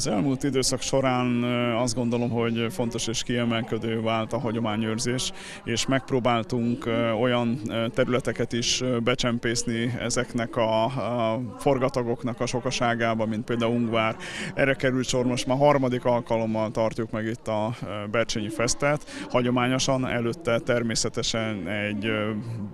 Az elmúlt időszak során azt gondolom, hogy fontos és kiemelkedő vált a hagyományőrzés, és megpróbáltunk olyan területeket is becsempészni ezeknek a, forgatagoknak a sokaságába, mint például Ungvár. Erre került sor most már harmadik alkalommal tartjuk meg itt a Bercsényi Fesztet. Hagyományosan előtte természetesen egy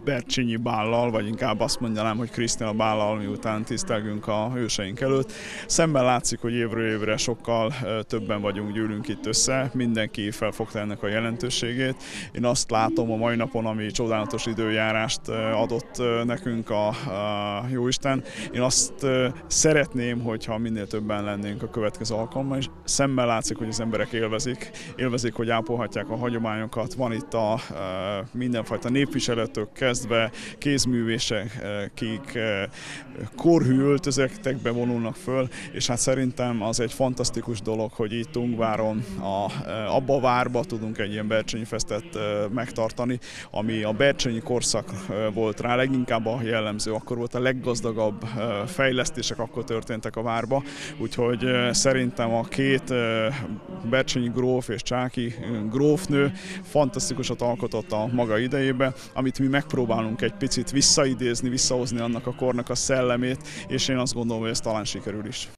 Bercsényi bállal, vagy inkább azt mondanám, hogy Krisztina bállal, miután tisztelgünk a hőseink előtt. Szemben látszik, hogy évről évre sokkal többen vagyunk, gyűlünk itt össze, mindenki felfogta ennek a jelentőségét. Én azt látom a mai napon, ami csodálatos időjárást adott nekünk a, a Jóisten. Én azt szeretném, hogyha minél többen lennénk a következő alkalommal, és szemben látszik, hogy az emberek élvezik, élvezik, hogy ápolhatják a hagyományokat. Van itt a, mindenfajta népviseletök kezdve, kézművések, kik korhű öltözetekbe vonulnak föl, és hát szerintem az egy fantasztikus dolog, hogy itt Tungváron, a, abba a várba tudunk egy ilyen Bercsényi Festet megtartani, ami a Bercsényi korszak volt rá. Leginkább a jellemző, akkor volt a leggazdagabb fejlesztések, akkor történtek a várba, úgyhogy szerintem a két Bercsényi gróf és Csáki grófnő fantasztikusat alkotott a maga idejébe, amit mi megpróbálunk egy picit visszaidézni, visszahozni annak a kornak a szellemét, és én azt gondolom, hogy ez talán sikerül is.